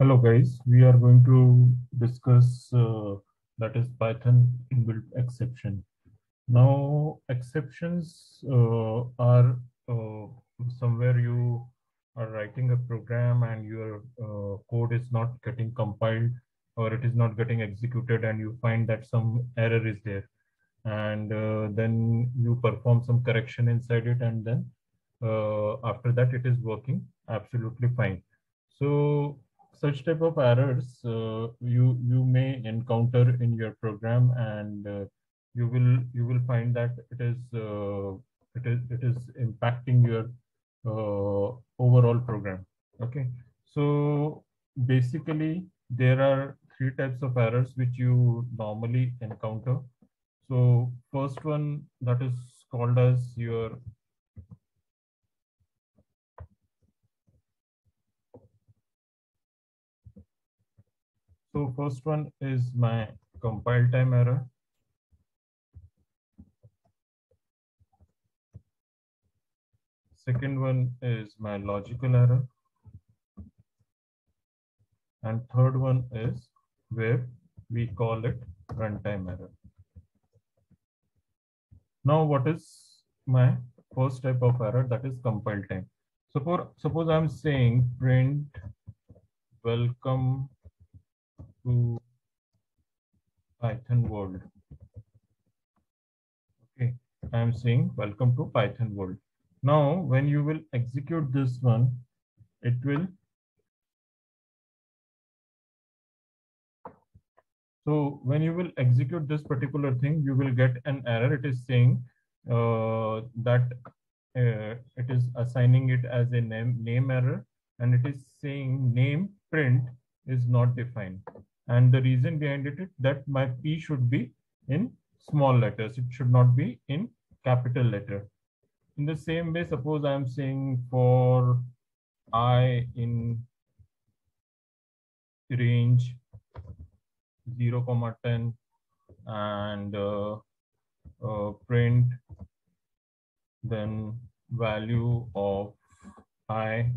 Hello guys, we are going to discuss uh, that is Python inbuilt exception. Now exceptions uh, are uh, somewhere you are writing a program and your uh, code is not getting compiled or it is not getting executed and you find that some error is there and uh, then you perform some correction inside it and then uh, after that it is working absolutely fine. So such type of errors uh, you you may encounter in your program and uh, you will you will find that it is uh, it is it is impacting your uh, overall program. Okay. So basically there are three types of errors which you normally encounter. So first one that is called as your So first one is my compile time error. Second one is my logical error. And third one is where we call it runtime error. Now, what is my first type of error that is compile time. So for suppose I'm saying print welcome to Python world. Okay, I'm saying welcome to Python world. Now, when you will execute this one, it will. So when you will execute this particular thing, you will get an error. It is saying uh, that uh, it is assigning it as a name, name error and it is saying name print is not defined. And the reason behind it is that my P should be in small letters. It should not be in capital letter. In the same way, suppose I'm saying for I in range 0, comma 10 and uh, uh, print then value of i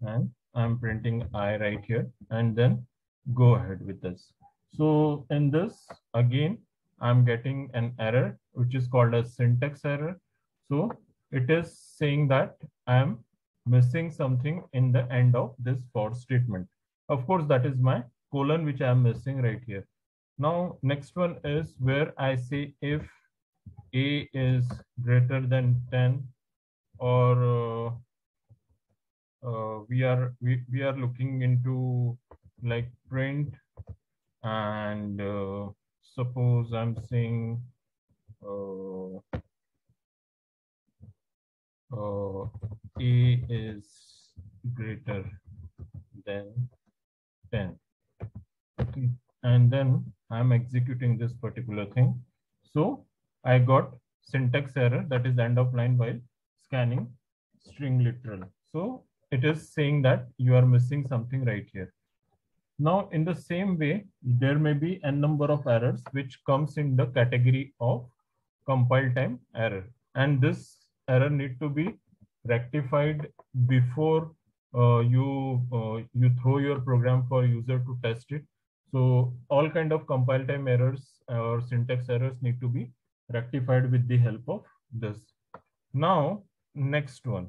and I'm printing i right here and then go ahead with this. So in this, again, I'm getting an error, which is called a syntax error. So it is saying that I'm missing something in the end of this for statement. Of course, that is my colon, which I'm missing right here. Now, next one is where I say if a is greater than 10 or uh, uh, we are we, we are looking into like print and uh, suppose I'm saying uh, uh, A is greater than 10. Okay. And then I'm executing this particular thing. So I got syntax error that is end of line while scanning string literal. So it is saying that you are missing something right here. Now, in the same way, there may be a number of errors which comes in the category of compile time error. And this error need to be rectified before uh, you uh, you throw your program for user to test it. So all kind of compile time errors or syntax errors need to be rectified with the help of this. Now, next one.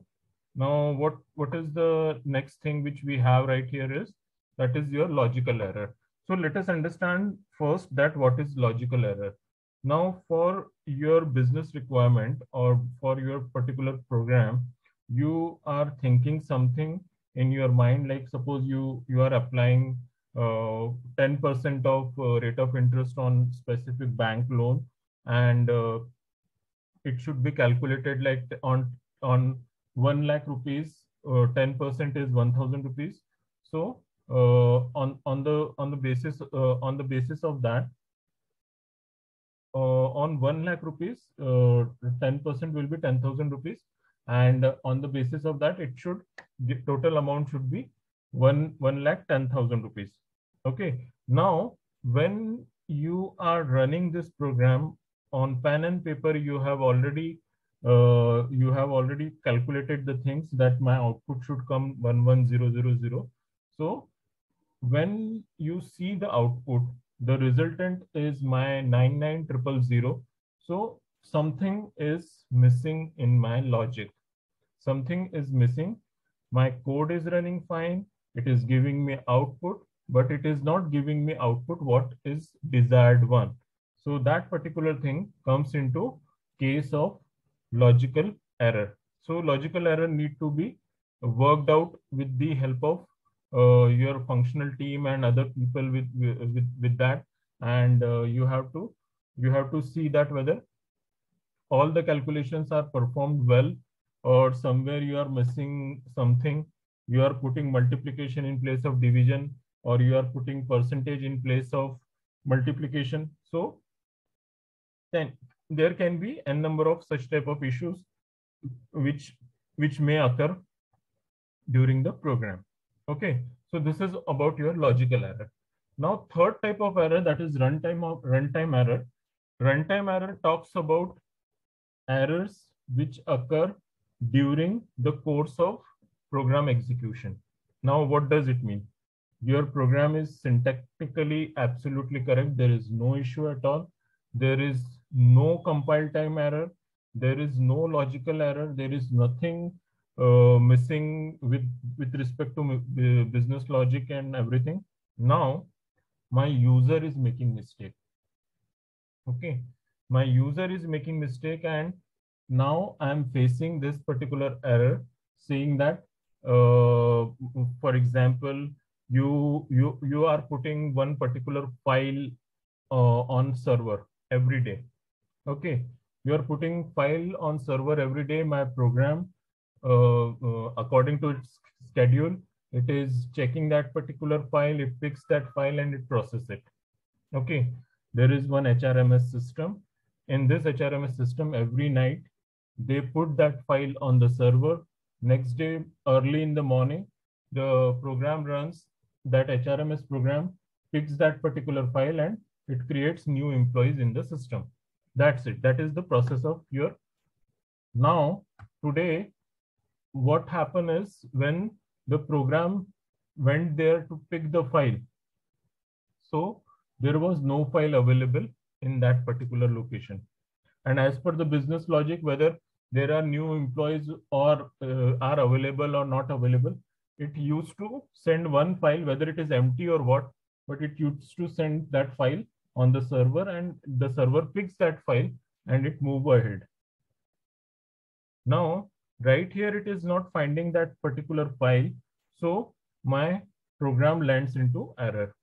Now, what, what is the next thing which we have right here is that is your logical error. So let us understand first that what is logical error. Now for your business requirement or for your particular program, you are thinking something in your mind, like suppose you, you are applying 10% uh, of uh, rate of interest on specific bank loan and uh, it should be calculated like on, on 1 lakh rupees, 10% uh, is 1000 rupees. So on on the on the basis uh, on the basis of that uh, on 1 lakh rupees 10% will be 10000 rupees. And on the basis of that it should the total amount should be 1 1 lakh 10000 rupees. Okay. Now when you are running this program on pen and paper you have already uh, you have already calculated the things that my output should come 11000 so when you see the output, the resultant is my 99000. So something is missing in my logic. Something is missing. My code is running fine. It is giving me output, but it is not giving me output what is desired one. So that particular thing comes into case of logical error. So logical error need to be worked out with the help of your functional team and other people with with with that. And uh, you have to you have to see that whether all the calculations are performed well or somewhere you are missing something. You are putting multiplication in place of division or you are putting percentage in place of multiplication. So then there can be n number of such type of issues which which may occur during the program Okay, so this is about your logical error. Now, third type of error that is runtime of runtime error. Runtime error talks about errors which occur during the course of program execution. Now, what does it mean? Your program is syntactically absolutely correct. There is no issue at all. There is no compile time error. There is no logical error. There is nothing uh, missing with with respect to uh, business logic and everything. Now my user is making mistake. Okay. My user is making mistake and now i'm facing this particular error saying that uh, for example you you you are putting one particular file uh, on server every day. Okay. You are putting file on server every day my program Uh, uh, according to its schedule, it is checking that particular file, it picks that file and it processes it. Okay, there is one HRMS system. In this HRMS system, every night, they put that file on the server. Next day, early in the morning, the program runs, that HRMS program picks that particular file and it creates new employees in the system. That's it. That is the process of your. Now, today, what happened is when the program went there to pick the file, so there was no file available in that particular location. And as per the business logic, whether there are new employees or uh, are available or not available, it used to send one file, whether it is empty or what, but it used to send that file on the server and the server picks that file and it move ahead. Now, right here it is not finding that particular file. So my program lands into error.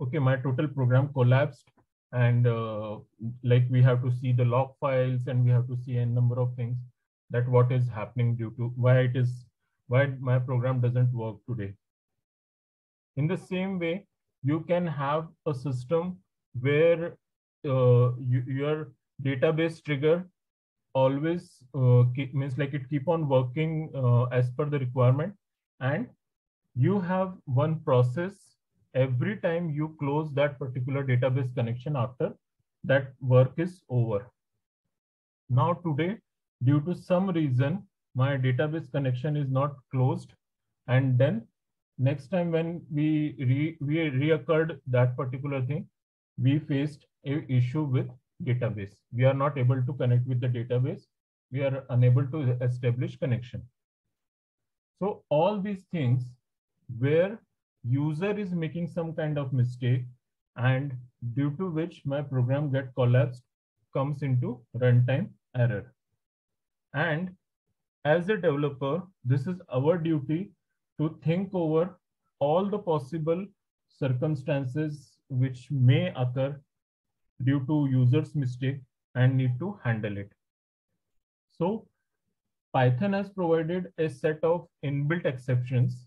Okay my total program collapsed. And uh, like we have to see the log files and we have to see a number of things that what is happening due to why it is why my program doesn't work today. In the same way you can have a system where uh, you, your database trigger always uh, keep, means like it keep on working uh, as per the requirement and you have one process every time you close that particular database connection after that work is over. Now today, due to some reason, my database connection is not closed. And then next time when we, re, we reoccurred that particular thing, we faced a issue with database. We are not able to connect with the database. We are unable to establish connection. So all these things where user is making some kind of mistake and due to which my program get collapsed comes into runtime error. And as a developer, this is our duty to think over all the possible circumstances which may occur due to user's mistake and need to handle it. So Python has provided a set of inbuilt exceptions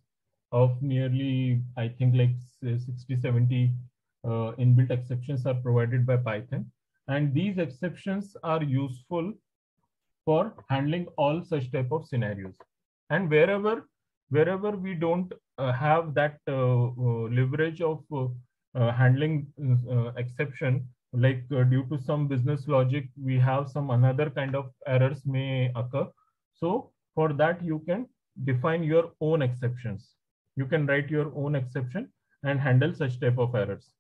of nearly, I think like 60, 70 uh, inbuilt exceptions are provided by Python. And these exceptions are useful for handling all such type of scenarios. And wherever, wherever we don't uh, have that uh, uh leverage of uh, uh, handling exception, like uh, due to some business logic, we have some another kind of errors may occur. So for that, you can define your own exceptions. You can write your own exception and handle such type of errors.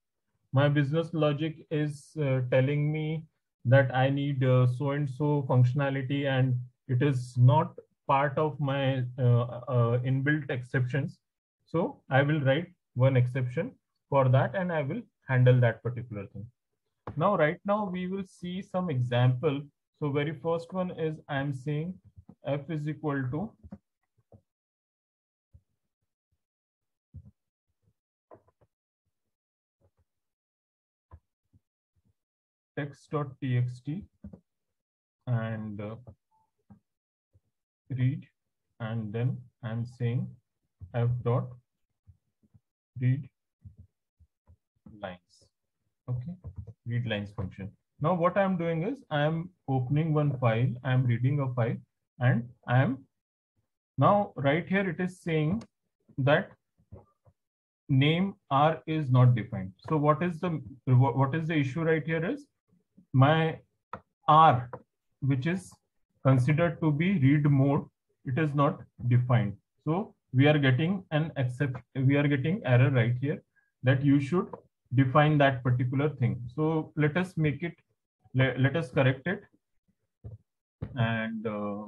My business logic is uh, telling me that I need uh, so and so functionality and it is not part of my uh, uh, inbuilt exceptions. So I will write one exception for that and I will handle that particular thing. Now, right now we will see some example. So very first one is I'm saying f is equal to text.txt and uh, read and then I'm saying f dot read lines. Okay, read lines function. Now what I'm doing is I'm opening one file, I'm reading a file and I'm now right here it is saying that name r is not defined. So what is the what is the issue right here is my r which is considered to be read mode it is not defined so we are getting an except we are getting error right here that you should define that particular thing so let us make it let, let us correct it and uh,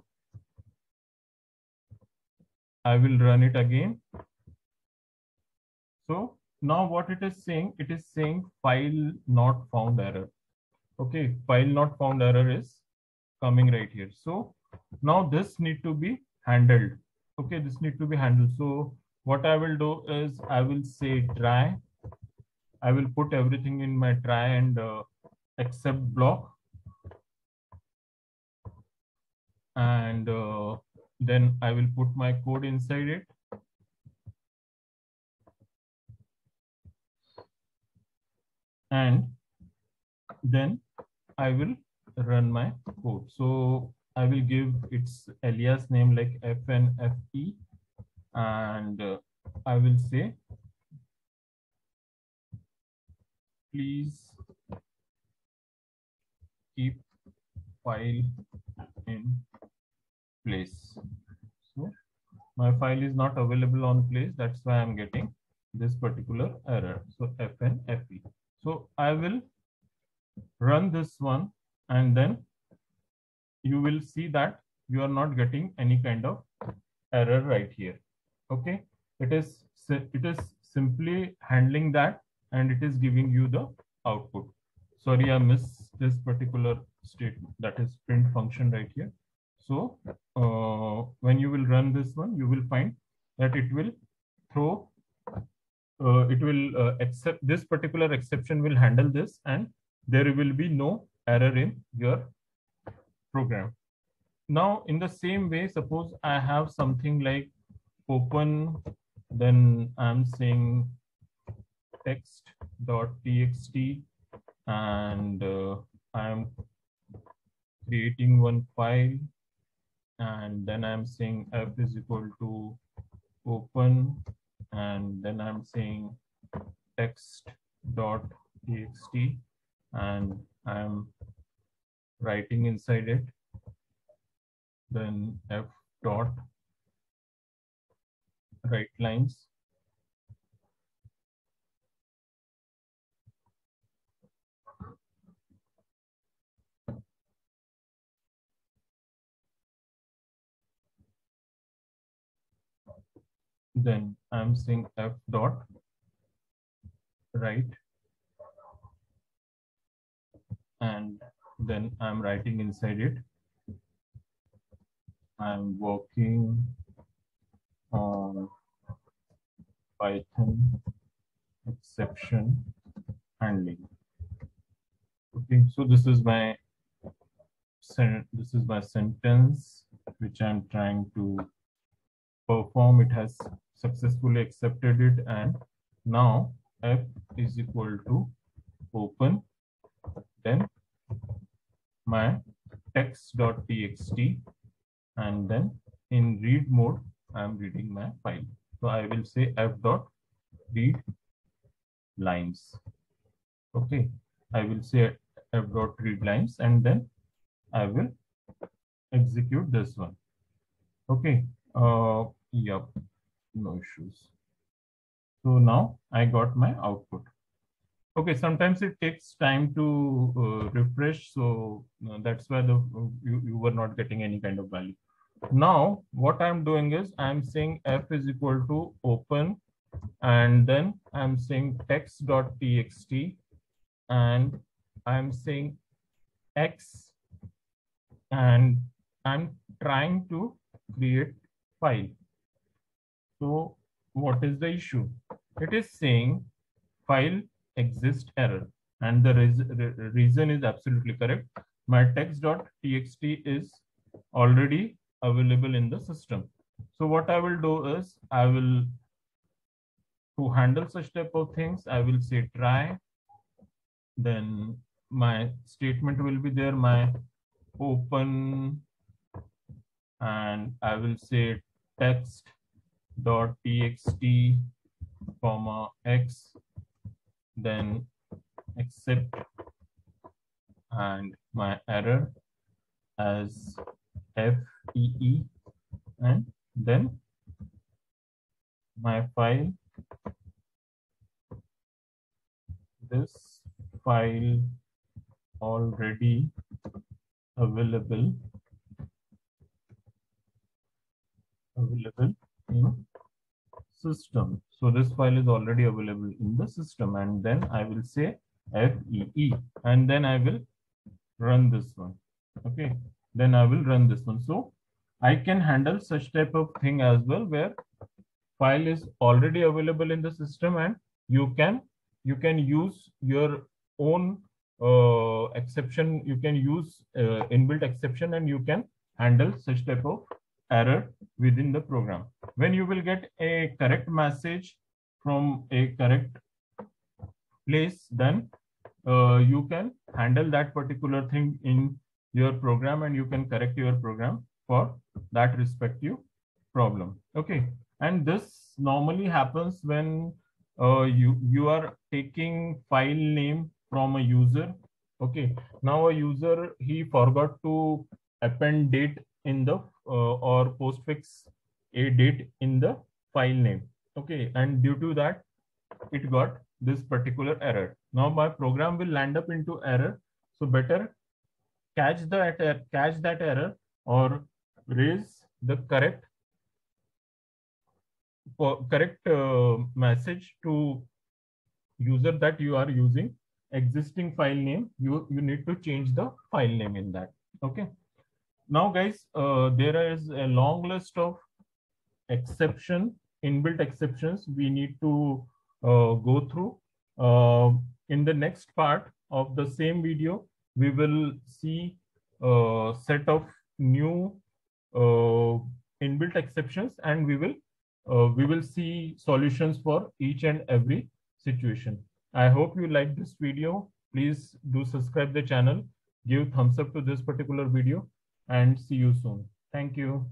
I will run it again. So now what it is saying, it is saying file not found error. Okay, file not found error is coming right here. So now this need to be handled. Okay, this need to be handled. So what I will do is I will say try. I will put everything in my try and uh, except block. And uh, then I will put my code inside it. And then I will run my code. So I will give its alias name like fnfe and uh, I will say, please keep file in place. So my file is not available on place. That's why I'm getting this particular error. So fnfe. So I will run this one and then you will see that you are not getting any kind of error right here. Okay. It is it is simply handling that and it is giving you the output. Sorry, I missed this particular statement that is print function right here. So uh, when you will run this one, you will find that it will throw, uh, it will uh, accept this particular exception will handle this and there will be no error in your program. Now, in the same way, suppose I have something like open, then I'm saying text.txt and uh, I'm creating one file and then I'm saying f is equal to open and then I'm saying text.txt and I'm writing inside it. Then f dot write lines then I'm saying f dot write and then I'm writing inside it. I'm working on Python exception handling. Okay, so this is my this is my sentence which I'm trying to perform. It has successfully accepted it and now f is equal to open then my text.txt and then in read mode i'm reading my file. So i will say f dot read lines. Okay i will say f dot read lines and then i will execute this one. Okay uh yep no issues. So now I got my output. Okay, sometimes it takes time to uh, refresh. So uh, that's why the you, you were not getting any kind of value. Now, what I'm doing is I'm saying f is equal to open and then I'm saying text.txt and I'm saying x and I'm trying to create file. So what is the issue? It is saying file exist error and the reason is absolutely correct. My text.txt is already available in the system. So what I will do is I will to handle such type of things, I will say try, then my statement will be there, my open, and I will say text dot txt comma x then except and my error as fee and then my file this file already available available in system. So this file is already available in the system and then I will say FEE and then I will run this one. Okay, then I will run this one. So I can handle such type of thing as well where file is already available in the system and you can you can use your own uh, exception you can use uh, inbuilt exception and you can handle such type of error within the program. When you will get a correct message from a correct place, then uh, you can handle that particular thing in your program and you can correct your program for that respective problem. Okay. And this normally happens when uh, you, you are taking file name from a user. Okay. Now a user, he forgot to append date in the or postfix a date in the file name. Okay, and due to that, it got this particular error. Now my program will land up into error. So better catch that catch that error or raise the correct correct uh, message to user that you are using existing file name you you need to change the file name in that okay now guys, uh, there is a long list of exception, inbuilt exceptions we need to uh, go through. Uh, in the next part of the same video, we will see a set of new uh, inbuilt exceptions and we will uh, we will see solutions for each and every situation. I hope you like this video. Please do subscribe the channel, give thumbs up to this particular video and see you soon. Thank you.